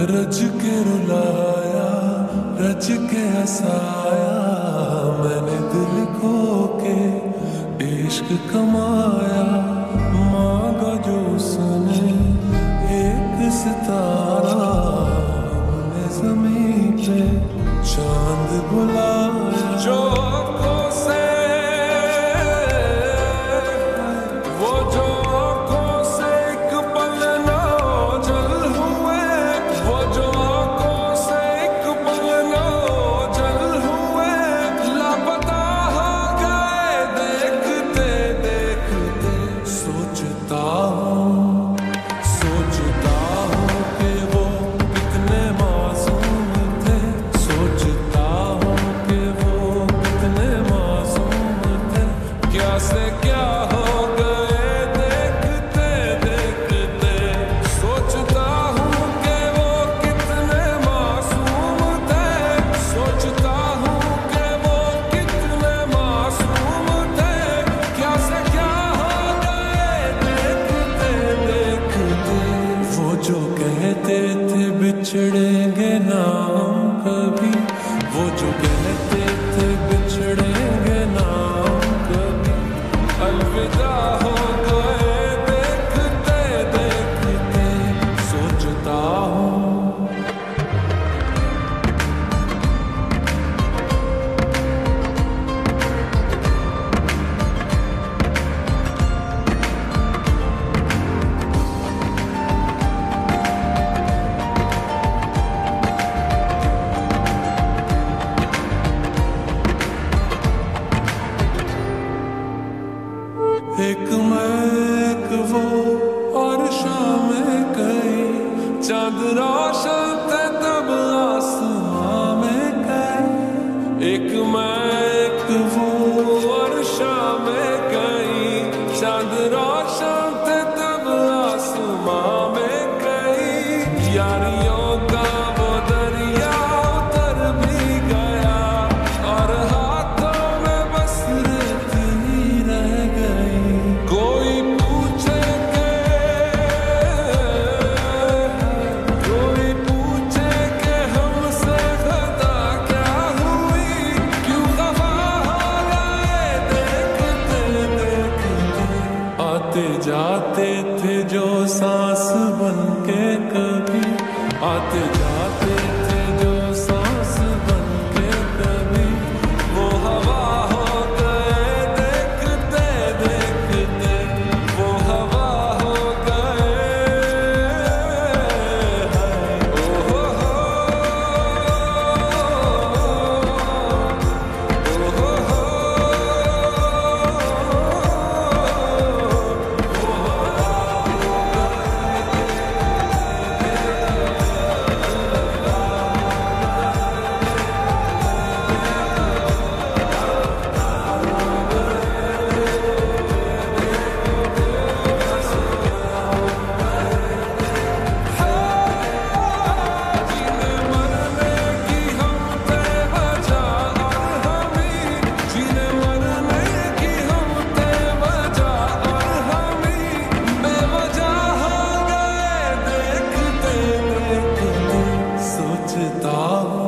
रज के रुलाया, रज के हसाया, मैंने दिल खो के इश्क कमाया। मांगा जो सुने एक सितारा ज़मीन पे चाँद बुला बिछड़े एक मैक वो और शाम कई चाँद रोशन थे तब आसमां में कई एक मैं वो थे जो सांस बन के कभी आते जाते 当。